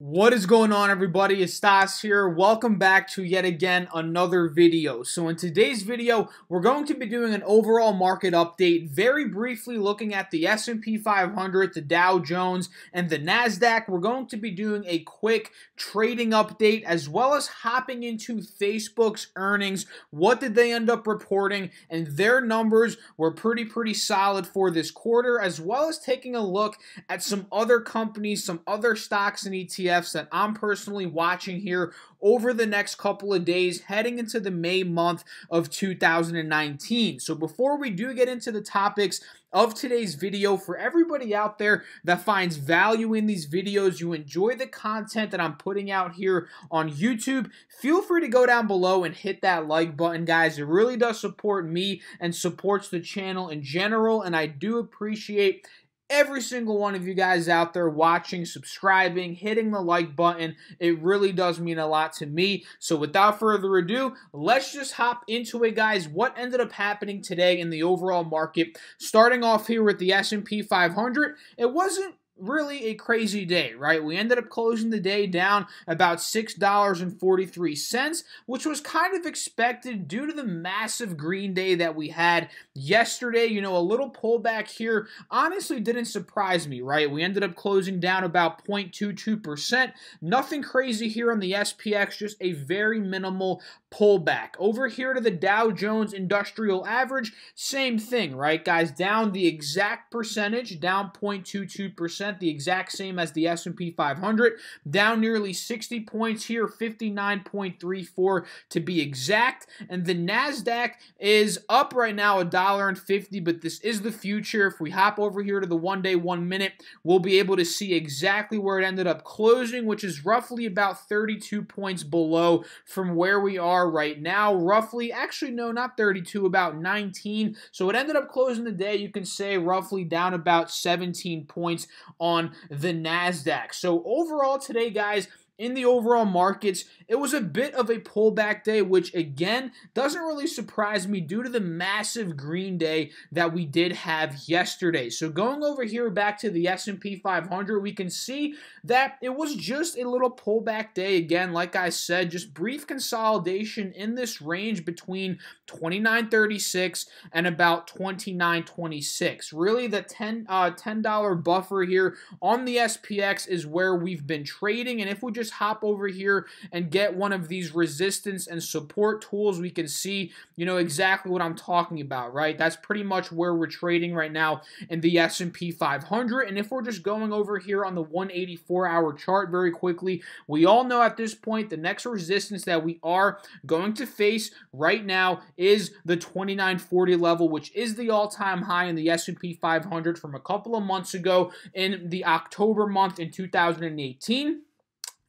What is going on everybody? It's Stas here. Welcome back to yet again another video. So in today's video, we're going to be doing an overall market update, very briefly looking at the S&P 500, the Dow Jones, and the Nasdaq. We're going to be doing a quick trading update as well as hopping into Facebook's earnings. What did they end up reporting? And their numbers were pretty pretty solid for this quarter as well as taking a look at some other companies, some other stocks and ETFs ETFs that I'm personally watching here over the next couple of days heading into the May month of 2019. So before we do get into the topics of today's video, for everybody out there that finds value in these videos, you enjoy the content that I'm putting out here on YouTube, feel free to go down below and hit that like button, guys. It really does support me and supports the channel in general, and I do appreciate every single one of you guys out there watching, subscribing, hitting the like button. It really does mean a lot to me. So without further ado, let's just hop into it, guys. What ended up happening today in the overall market? Starting off here with the S&P 500, it wasn't really a crazy day, right? We ended up closing the day down about $6.43, which was kind of expected due to the massive green day that we had yesterday. You know, a little pullback here honestly didn't surprise me, right? We ended up closing down about 0.22%. Nothing crazy here on the SPX, just a very minimal pullback. Over here to the Dow Jones Industrial Average, same thing, right, guys? Down the exact percentage, down 0.22%, the exact same as the S&P 500, down nearly 60 points here, 59.34 to be exact. And the Nasdaq is up right now a dollar and 50, but this is the future. If we hop over here to the one day, one minute, we'll be able to see exactly where it ended up closing, which is roughly about 32 points below from where we are right now, roughly, actually, no, not 32, about 19. So it ended up closing the day, you can say, roughly down about 17 points on the NASDAQ. So overall today, guys, in the overall markets, it was a bit of a pullback day, which again doesn't really surprise me due to the massive green day that we did have yesterday. So going over here back to the S&P 500, we can see that it was just a little pullback day again. Like I said, just brief consolidation in this range between 29.36 and about 29.26. Really, the 10 uh, $10 buffer here on the SPX is where we've been trading, and if we just just hop over here and get one of these resistance and support tools, we can see, you know, exactly what I'm talking about, right? That's pretty much where we're trading right now in the S&P 500. And if we're just going over here on the 184-hour chart very quickly, we all know at this point the next resistance that we are going to face right now is the 2940 level, which is the all-time high in the S&P 500 from a couple of months ago in the October month in 2018.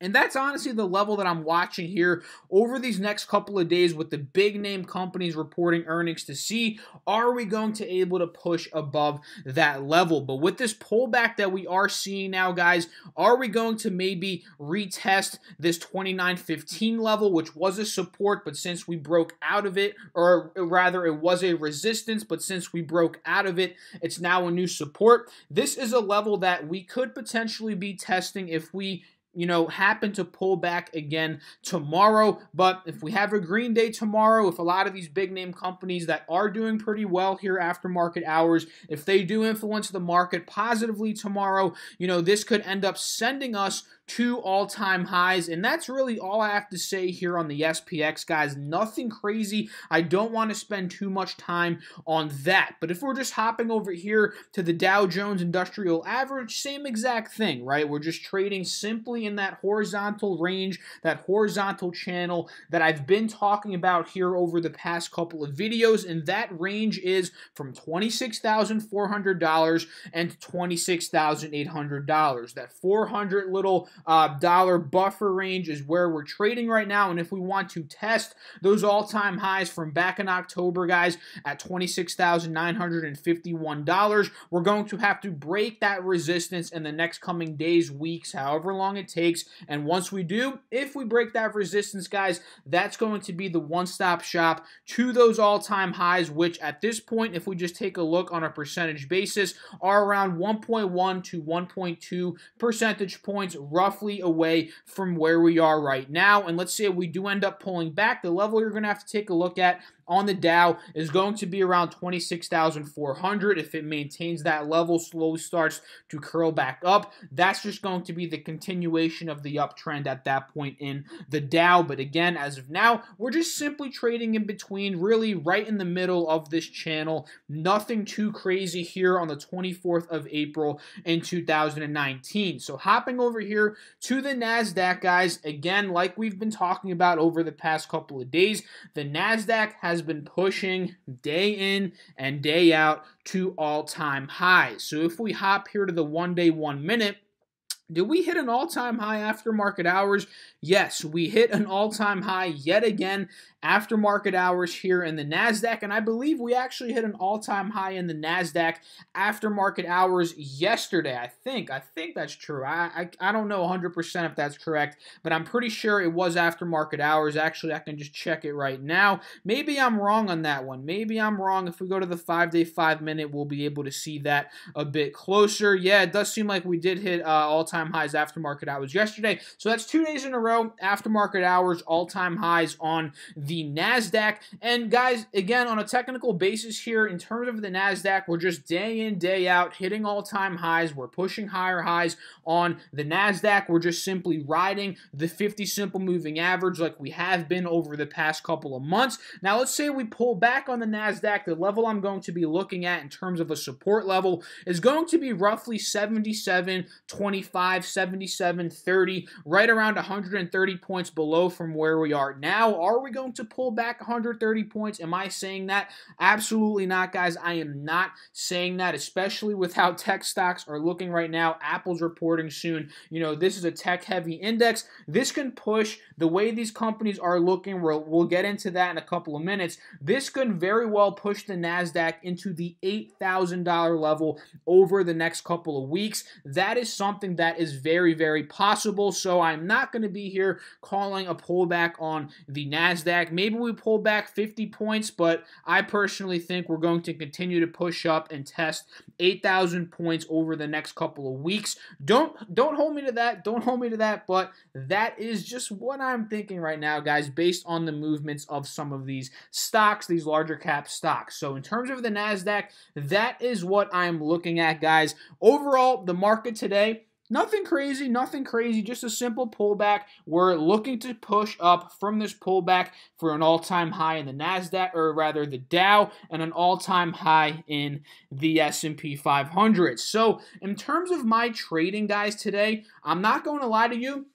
And that's honestly the level that I'm watching here over these next couple of days with the big name companies reporting earnings to see are we going to able to push above that level. But with this pullback that we are seeing now, guys, are we going to maybe retest this 2915 level, which was a support, but since we broke out of it, or rather it was a resistance, but since we broke out of it, it's now a new support. This is a level that we could potentially be testing if we you know, happen to pull back again tomorrow. But if we have a green day tomorrow, if a lot of these big name companies that are doing pretty well here after market hours, if they do influence the market positively tomorrow, you know, this could end up sending us two all-time highs and that's really all I have to say here on the SPX guys. Nothing crazy. I don't want to spend too much time on that. But if we're just hopping over here to the Dow Jones Industrial Average same exact thing right? We're just trading simply in that horizontal range that horizontal channel that I've been talking about here over the past couple of videos and that range is from $26,400 and $26,800 that 400 little uh, dollar buffer range is where we're trading right now. And if we want to test those all-time highs from back in October, guys, at $26,951, we're going to have to break that resistance in the next coming days, weeks, however long it takes. And once we do, if we break that resistance, guys, that's going to be the one-stop shop to those all-time highs, which at this point, if we just take a look on a percentage basis, are around 1.1 to 1.2 percentage points, roughly roughly away from where we are right now. And let's say we do end up pulling back, the level you're going to have to take a look at on the Dow is going to be around 26,400. If it maintains that level, slowly starts to curl back up, that's just going to be the continuation of the uptrend at that point in the Dow. But again, as of now, we're just simply trading in between, really right in the middle of this channel. Nothing too crazy here on the 24th of April in 2019. So hopping over here to the NASDAQ, guys, again, like we've been talking about over the past couple of days, the NASDAQ has has been pushing day in and day out to all time highs. So if we hop here to the one day, one minute, did we hit an all time high after market hours? Yes, we hit an all time high yet again after market hours here in the NASDAQ. And I believe we actually hit an all time high in the NASDAQ after market hours yesterday. I think. I think that's true. I, I, I don't know 100% if that's correct, but I'm pretty sure it was after market hours. Actually, I can just check it right now. Maybe I'm wrong on that one. Maybe I'm wrong. If we go to the five day, five minute, we'll be able to see that a bit closer. Yeah, it does seem like we did hit uh, all time highs after market hours yesterday. So that's two days in a row after market hours, all time highs on the NASDAQ. And guys, again, on a technical basis here, in terms of the NASDAQ, we're just day in, day out hitting all time highs. We're pushing higher highs on the NASDAQ. We're just simply riding the 50 simple moving average like we have been over the past couple of months. Now, let's say we pull back on the NASDAQ. The level I'm going to be looking at in terms of a support level is going to be roughly 77, 25, 77, 30, right around 130 points below from where we are now. Are we going to pull back 130 points. Am I saying that? Absolutely not, guys. I am not saying that, especially with how tech stocks are looking right now. Apple's reporting soon. You know, this is a tech heavy index. This can push the way these companies are looking. We'll, we'll get into that in a couple of minutes. This could very well push the NASDAQ into the $8,000 level over the next couple of weeks. That is something that is very, very possible. So I'm not going to be here calling a pullback on the NASDAQ. Maybe we pull back 50 points, but I personally think we're going to continue to push up and test 8,000 points over the next couple of weeks. Don't don't hold me to that. Don't hold me to that, but that is just what I'm thinking right now, guys, based on the movements of some of these stocks, these larger cap stocks. So in terms of the Nasdaq, that is what I'm looking at, guys. Overall, the market today Nothing crazy, nothing crazy, just a simple pullback. We're looking to push up from this pullback for an all-time high in the Nasdaq or rather the Dow and an all-time high in the S&P 500. So, in terms of my trading guys today, I'm not going to lie to you,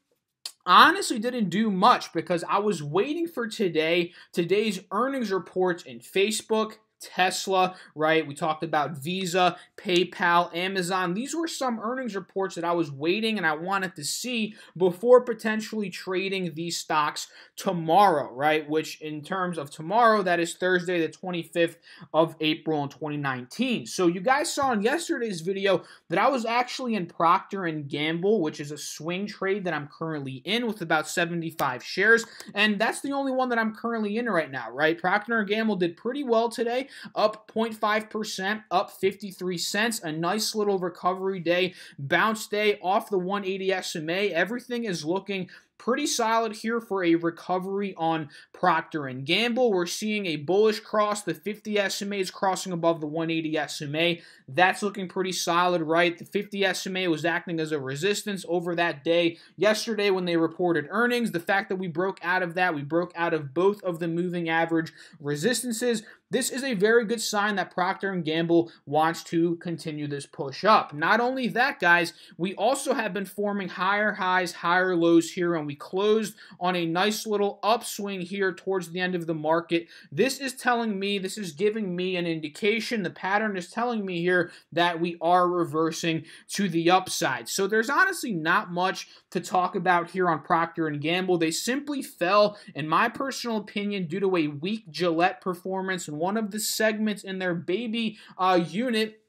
honestly didn't do much because I was waiting for today, today's earnings reports in Facebook, Tesla, right? We talked about Visa, PayPal, Amazon. These were some earnings reports that I was waiting and I wanted to see before potentially trading these stocks tomorrow, right? Which in terms of tomorrow, that is Thursday, the 25th of April in 2019. So you guys saw in yesterday's video that I was actually in Procter and Gamble, which is a swing trade that I'm currently in with about 75 shares, and that's the only one that I'm currently in right now, right? Procter and Gamble did pretty well today up 0.5%, up 53 cents. A nice little recovery day, bounce day off the 180 SMA. Everything is looking pretty solid here for a recovery on Procter and Gamble. We're seeing a bullish cross. The 50 SMA is crossing above the 180 SMA. That's looking pretty solid, right? The 50 SMA was acting as a resistance over that day yesterday when they reported earnings. The fact that we broke out of that, we broke out of both of the moving average resistances. This is a very good sign that Procter & Gamble wants to continue this push up. Not only that, guys, we also have been forming higher highs, higher lows here, we closed on a nice little upswing here towards the end of the market. This is telling me, this is giving me an indication, the pattern is telling me here that we are reversing to the upside. So there's honestly not much to talk about here on Procter & Gamble. They simply fell, in my personal opinion, due to a weak Gillette performance and one of the segments in their baby uh, unit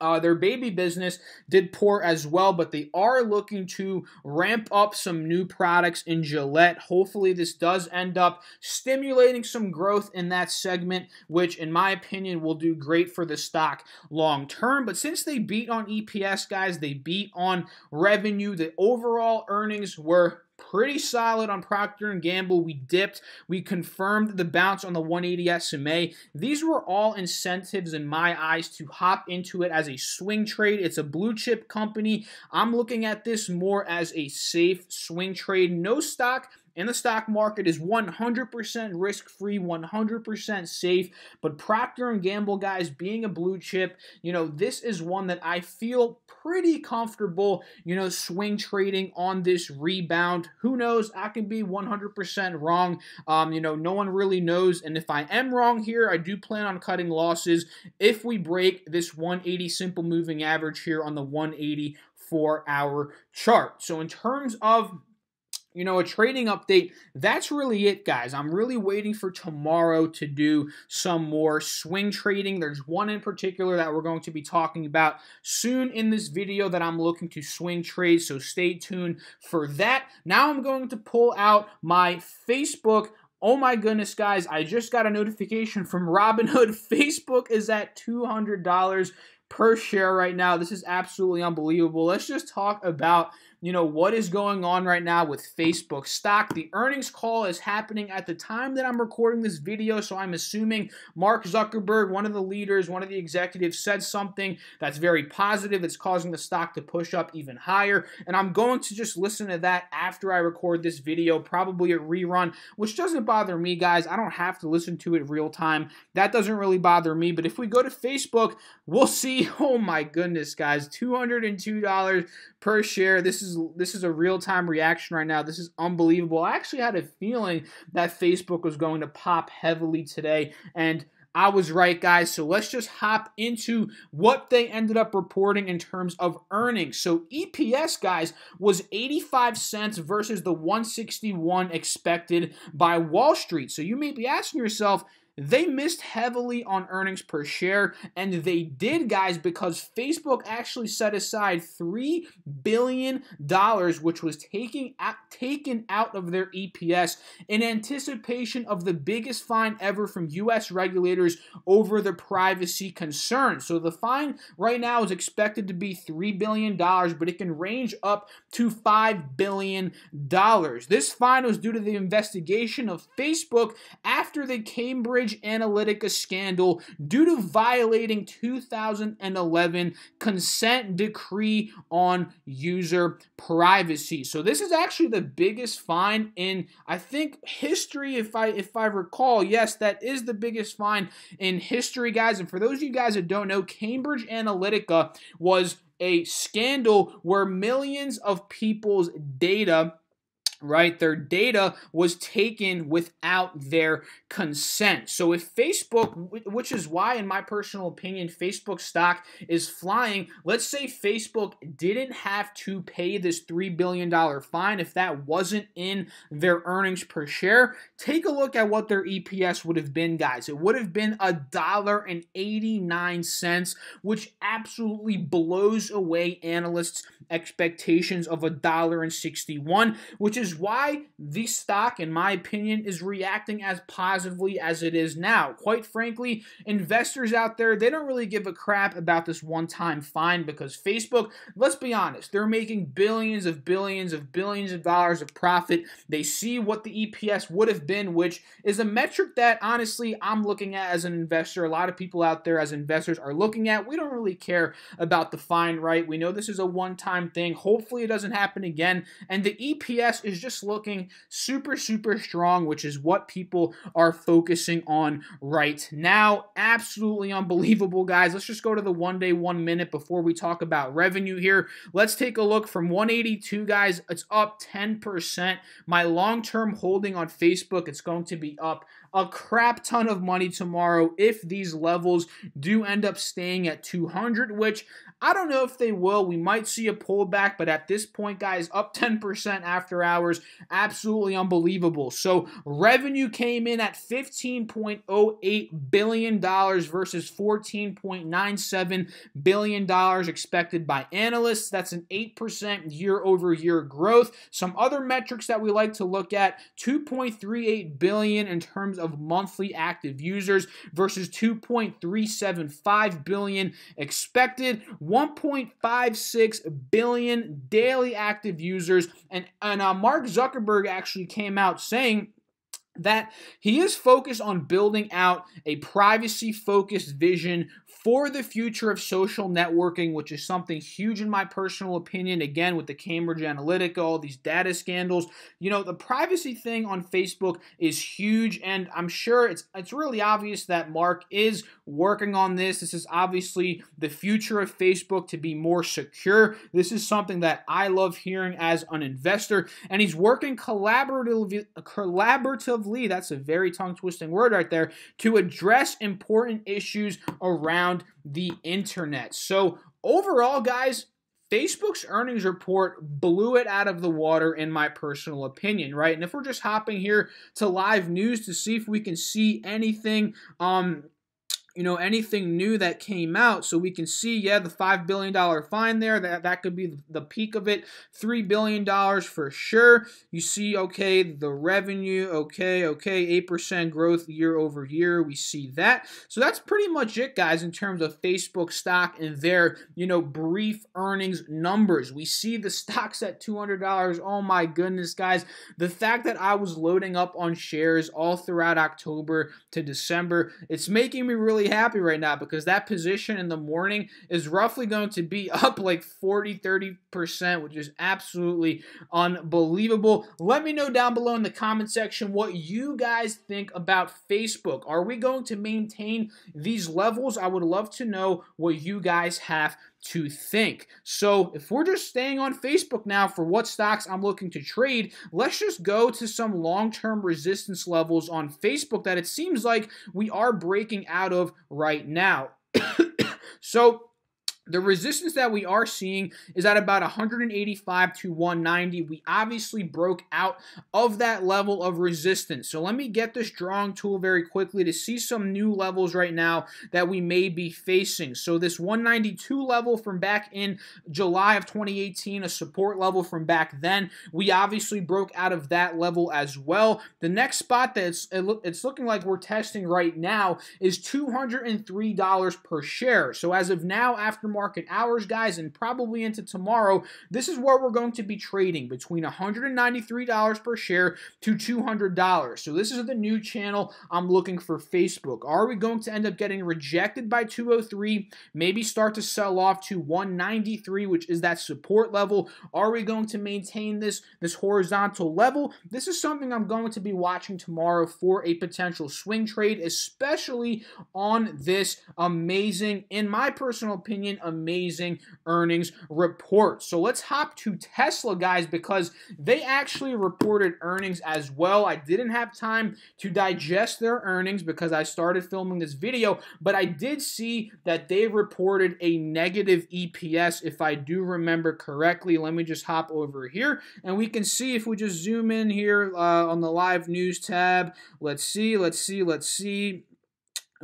Uh, their baby business did poor as well, but they are looking to ramp up some new products in Gillette. Hopefully, this does end up stimulating some growth in that segment, which, in my opinion, will do great for the stock long term. But since they beat on EPS, guys, they beat on revenue, the overall earnings were pretty solid on Procter & Gamble. We dipped. We confirmed the bounce on the 180 SMA. These were all incentives in my eyes to hop into it as a swing trade. It's a blue chip company. I'm looking at this more as a safe swing trade. No stock in the stock market is 100% risk-free, 100% safe. But Procter & Gamble, guys, being a blue chip, you know, this is one that I feel pretty comfortable, you know, swing trading on this rebound. Who knows? I can be 100% wrong. Um, you know, no one really knows. And if I am wrong here, I do plan on cutting losses if we break this 180 simple moving average here on the 180 four hour chart. So in terms of you know, a trading update, that's really it, guys. I'm really waiting for tomorrow to do some more swing trading. There's one in particular that we're going to be talking about soon in this video that I'm looking to swing trade, so stay tuned for that. Now I'm going to pull out my Facebook Oh my goodness, guys, I just got a notification from Robinhood. Facebook is at $200 per share right now. This is absolutely unbelievable. Let's just talk about you know, what is going on right now with Facebook stock. The earnings call is happening at the time that I'm recording this video, so I'm assuming Mark Zuckerberg, one of the leaders, one of the executives, said something that's very positive. It's causing the stock to push up even higher, and I'm going to just listen to that after I record this video, probably a rerun, which doesn't bother me, guys. I don't have to listen to it real time. That doesn't really bother me, but if we go to Facebook, we'll see, oh my goodness, guys, $202 per share. This is this is a real-time reaction right now. This is unbelievable. I actually had a feeling that Facebook was going to pop heavily today and I was right, guys. So let's just hop into what they ended up reporting in terms of earnings. So EPS, guys, was 85 cents versus the 161 expected by Wall Street. So you may be asking yourself, they missed heavily on earnings per share, and they did, guys, because Facebook actually set aside $3 billion, which was taking out, taken out of their EPS in anticipation of the biggest fine ever from U.S. regulators over the privacy concerns. So the fine right now is expected to be $3 billion, but it can range up to $5 billion. This fine was due to the investigation of Facebook after the Cambridge Cambridge Analytica scandal due to violating 2011 consent decree on user privacy. So this is actually the biggest fine in I think history if I if I recall. Yes, that is the biggest fine in history guys. And for those of you guys that don't know, Cambridge Analytica was a scandal where millions of people's data right? Their data was taken without their consent. So if Facebook, which is why, in my personal opinion, Facebook stock is flying, let's say Facebook didn't have to pay this $3 billion fine if that wasn't in their earnings per share, take a look at what their EPS would have been, guys. It would have been a dollar and 89 cents, which absolutely blows away analysts' expectations of a dollar and 61, which is is why the stock, in my opinion, is reacting as positively as it is now. Quite frankly, investors out there, they don't really give a crap about this one time fine because Facebook, let's be honest, they're making billions of billions of billions of dollars of profit. They see what the EPS would have been, which is a metric that honestly I'm looking at as an investor. A lot of people out there as investors are looking at. We don't really care about the fine, right? We know this is a one time thing. Hopefully, it doesn't happen again. And the EPS is is just looking super, super strong, which is what people are focusing on right now. Absolutely unbelievable, guys. Let's just go to the one day, one minute before we talk about revenue here. Let's take a look from 182, guys. It's up 10%. My long term holding on Facebook, it's going to be up a crap ton of money tomorrow if these levels do end up staying at 200, which I don't know if they will. We might see a pullback, but at this point, guys, up 10% after hours. Absolutely unbelievable. So revenue came in at $15.08 billion versus $14.97 billion expected by analysts. That's an 8% year over year growth. Some other metrics that we like to look at 2.38 billion in terms of monthly active users versus 2.375 billion expected, 1.56 billion daily active users. And, and uh, Mark Zuckerberg actually came out saying that he is focused on building out a privacy focused vision for the future of social networking, which is something huge in my personal opinion. Again, with the Cambridge Analytica, all these data scandals, you know, the privacy thing on Facebook is huge, and I'm sure it's it's really obvious that Mark is working on this. This is obviously the future of Facebook to be more secure. This is something that I love hearing as an investor, and he's working collaboratively. Collaboratively, that's a very tongue twisting word right there, to address important issues around around the internet. So, overall, guys, Facebook's earnings report blew it out of the water, in my personal opinion, right? And if we're just hopping here to live news to see if we can see anything, um, you know anything new that came out. So we can see yeah the five billion dollar fine there that that could be the peak of it. Three billion dollars for sure. You see okay the revenue okay okay eight percent growth year over year. We see that. So that's pretty much it guys in terms of facebook stock and their you know brief earnings numbers. We see the stocks at $200 oh my goodness guys. The fact that i was loading up on shares all throughout october to december it's making me really happy right now because that position in the morning is roughly going to be up like 40 30%, which is absolutely unbelievable. Let me know down below in the comment section what you guys think about Facebook. Are we going to maintain these levels? I would love to know what you guys have to think. So if we're just staying on Facebook now for what stocks I'm looking to trade, let's just go to some long-term resistance levels on Facebook that it seems like we are breaking out of right now. so the resistance that we are seeing is at about 185 to 190. We obviously broke out of that level of resistance. So let me get this drawing tool very quickly to see some new levels right now that we may be facing. So this 192 level from back in July of 2018, a support level from back then, we obviously broke out of that level as well. The next spot that it's, it's looking like we're testing right now is $203 per share. So as of now, after market hours, guys, and probably into tomorrow, this is where we're going to be trading between $193 per share to $200. So this is the new channel I'm looking for Facebook. Are we going to end up getting rejected by 203? Maybe start to sell off to 193, which is that support level. Are we going to maintain this, this horizontal level? This is something I'm going to be watching tomorrow for a potential swing trade, especially on this amazing, in my personal opinion, amazing earnings report. So let's hop to Tesla, guys, because they actually reported earnings as well. I didn't have time to digest their earnings because I started filming this video, but I did see that they reported a negative EPS, if I do remember correctly. Let me just hop over here and we can see if we just zoom in here uh, on the live news tab. Let's see, let's see, let's see.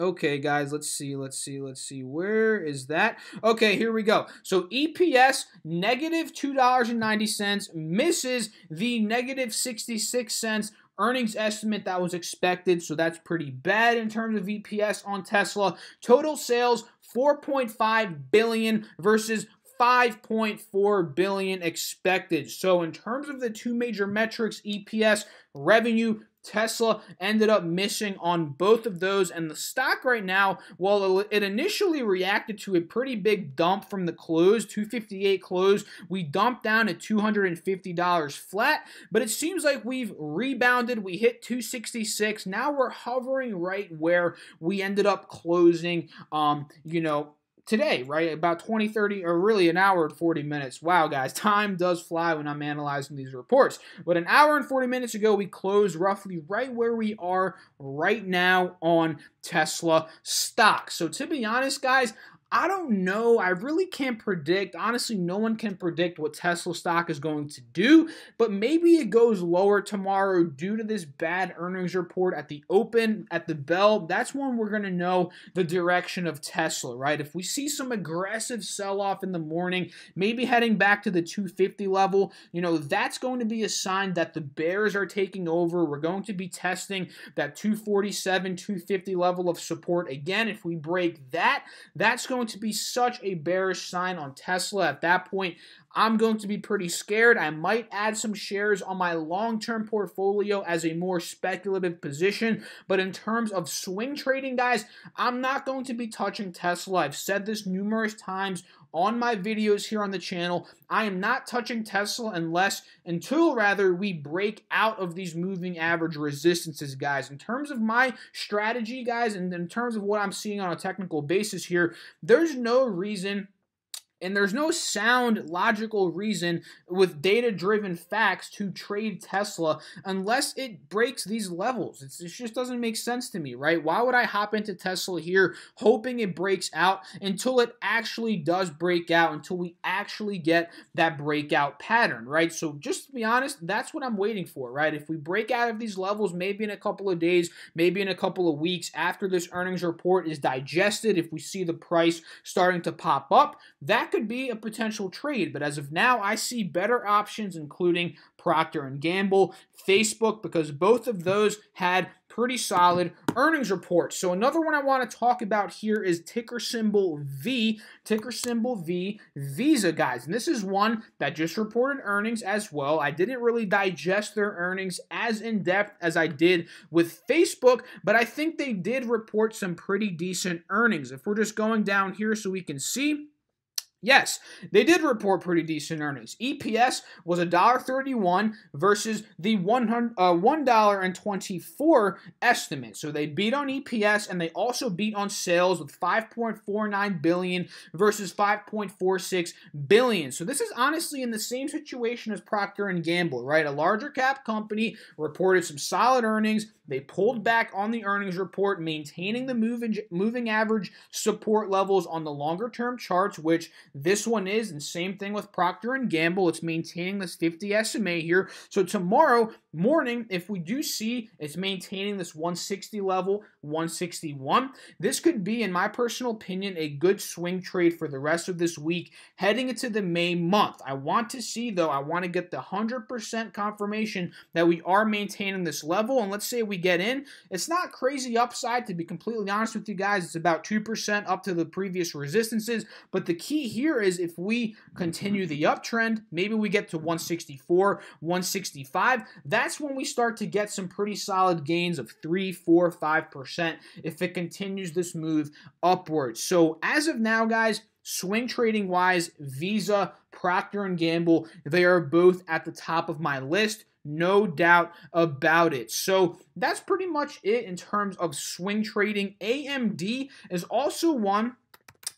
Okay, guys, let's see, let's see, let's see. Where is that? Okay, here we go. So EPS negative $2.90 misses the negative 66 cents earnings estimate that was expected. So that's pretty bad in terms of EPS on Tesla. Total sales 4.5 billion versus 5.4 billion expected. So in terms of the two major metrics, EPS, revenue, Tesla ended up missing on both of those, and the stock right now, while it initially reacted to a pretty big dump from the close, 258 close, we dumped down at $250 flat, but it seems like we've rebounded. We hit 266. Now we're hovering right where we ended up closing, um, you know, today, right? About 20, 30, or really an hour and 40 minutes. Wow, guys, time does fly when I'm analyzing these reports. But an hour and 40 minutes ago, we closed roughly right where we are right now on Tesla stock. So to be honest, guys, I don't know. I really can't predict. Honestly, no one can predict what Tesla stock is going to do, but maybe it goes lower tomorrow due to this bad earnings report at the open, at the bell. That's when we're going to know the direction of Tesla, right? If we see some aggressive sell off in the morning, maybe heading back to the 250 level, you know, that's going to be a sign that the bears are taking over. We're going to be testing that 247, 250 level of support again. If we break that, that's going to be such a bearish sign on Tesla. At that point, I'm going to be pretty scared. I might add some shares on my long term portfolio as a more speculative position. But in terms of swing trading, guys, I'm not going to be touching Tesla. I've said this numerous times on my videos here on the channel. I am not touching Tesla unless, until rather, we break out of these moving average resistances, guys. In terms of my strategy, guys, and in terms of what I'm seeing on a technical basis here, there's no reason and there's no sound, logical reason with data driven facts to trade Tesla unless it breaks these levels. It's, it just doesn't make sense to me, right? Why would I hop into Tesla here hoping it breaks out until it actually does break out, until we actually get that breakout pattern, right? So, just to be honest, that's what I'm waiting for, right? If we break out of these levels, maybe in a couple of days, maybe in a couple of weeks after this earnings report is digested, if we see the price starting to pop up, that could be a potential trade, but as of now, I see better options, including Procter and Gamble, Facebook, because both of those had pretty solid earnings reports. So another one I want to talk about here is ticker symbol V, ticker symbol V, Visa, guys. And this is one that just reported earnings as well. I didn't really digest their earnings as in depth as I did with Facebook, but I think they did report some pretty decent earnings. If we're just going down here so we can see, Yes, they did report pretty decent earnings. EPS was $1.31 versus the $1, uh, $1.24 estimate. So they beat on EPS and they also beat on sales with 5.49 billion versus 5.46 billion. So this is honestly in the same situation as Procter and Gamble, right? A larger cap company reported some solid earnings. They pulled back on the earnings report, maintaining the moving, moving average support levels on the longer term charts, which this one is, and same thing with Procter and Gamble. It's maintaining this 50 SMA here. So tomorrow morning, if we do see it's maintaining this 160 level, 161, this could be, in my personal opinion, a good swing trade for the rest of this week heading into the May month. I want to see, though, I want to get the 100% confirmation that we are maintaining this level. And let's say we get in, it's not crazy upside, to be completely honest with you guys. It's about 2% up to the previous resistances. But the key here here is if we continue the uptrend, maybe we get to 164, 165, that's when we start to get some pretty solid gains of 3, 4, 5% if it continues this move upwards. So as of now, guys, swing trading wise, Visa, Procter and Gamble, they are both at the top of my list. No doubt about it. So that's pretty much it in terms of swing trading. AMD is also one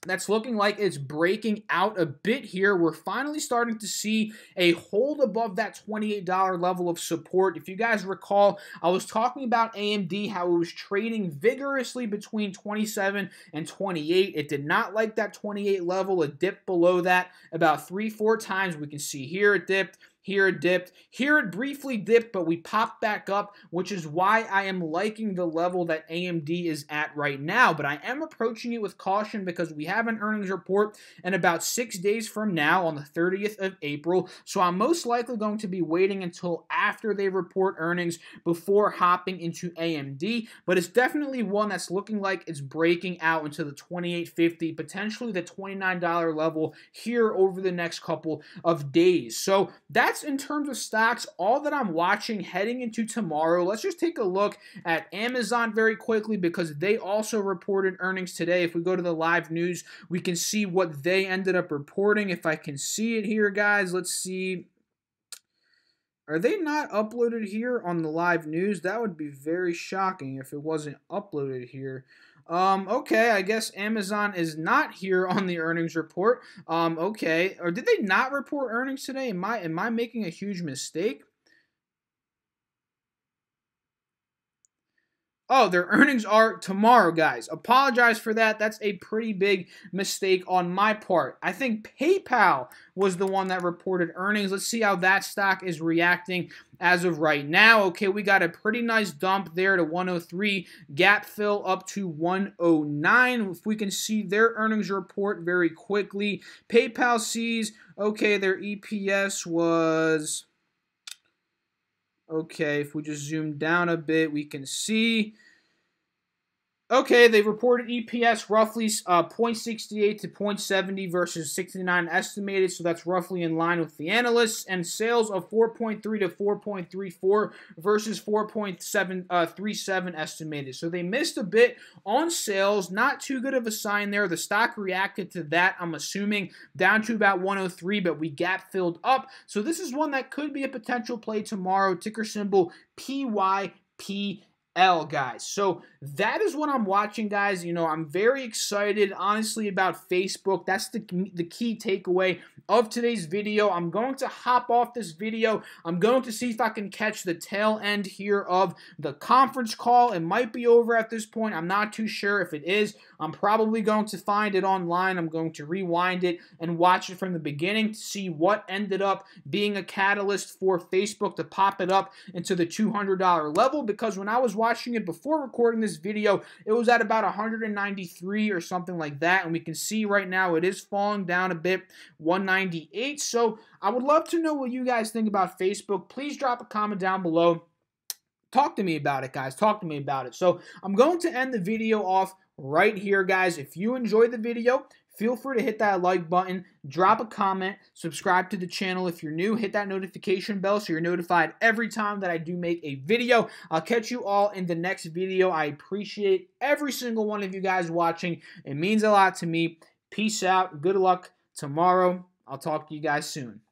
that's looking like it's breaking out a bit here. We're finally starting to see a hold above that $28 level of support. If you guys recall, I was talking about AMD, how it was trading vigorously between 27 and 28. It did not like that 28 level. It dipped below that about three, four times. We can see here it dipped here it dipped. Here it briefly dipped, but we popped back up, which is why I am liking the level that AMD is at right now. But I am approaching it with caution because we have an earnings report in about six days from now on the 30th of April. So I'm most likely going to be waiting until after they report earnings before hopping into AMD. But it's definitely one that's looking like it's breaking out into the 2850, potentially the $29 level here over the next couple of days. So that's that's in terms of stocks, all that I'm watching heading into tomorrow. Let's just take a look at Amazon very quickly because they also reported earnings today. If we go to the live news, we can see what they ended up reporting. If I can see it here, guys, let's see. Are they not uploaded here on the live news? That would be very shocking if it wasn't uploaded here. Um, okay, I guess Amazon is not here on the earnings report. Um, okay, or did they not report earnings today? Am I am I making a huge mistake? Oh, their earnings are tomorrow, guys. Apologize for that. That's a pretty big mistake on my part. I think PayPal was the one that reported earnings. Let's see how that stock is reacting as of right now. Okay, we got a pretty nice dump there to 103. Gap fill up to 109. If we can see their earnings report very quickly. PayPal sees, okay, their EPS was Okay, if we just zoom down a bit, we can see Okay, they reported EPS roughly uh, 0.68 to 0.70 versus 69 estimated, so that's roughly in line with the analysts. And sales of 4.3 to 4.34 versus 4.737 uh, estimated. So they missed a bit on sales. Not too good of a sign there. The stock reacted to that, I'm assuming, down to about 103, but we gap filled up. So this is one that could be a potential play tomorrow. Ticker symbol PYP. L, guys. So that is what I'm watching, guys. You know, I'm very excited, honestly, about Facebook. That's the, the key takeaway of today's video. I'm going to hop off this video. I'm going to see if I can catch the tail end here of the conference call. It might be over at this point. I'm not too sure if it is. I'm probably going to find it online. I'm going to rewind it and watch it from the beginning to see what ended up being a catalyst for Facebook to pop it up into the $200 level because when I was watching it before recording this video, it was at about 193 or something like that. And we can see right now it is falling down a bit, 198. So I would love to know what you guys think about Facebook. Please drop a comment down below. Talk to me about it, guys. Talk to me about it. So I'm going to end the video off right here, guys. If you enjoyed the video, feel free to hit that like button, drop a comment, subscribe to the channel if you're new, hit that notification bell so you're notified every time that I do make a video. I'll catch you all in the next video. I appreciate every single one of you guys watching. It means a lot to me. Peace out. Good luck tomorrow. I'll talk to you guys soon.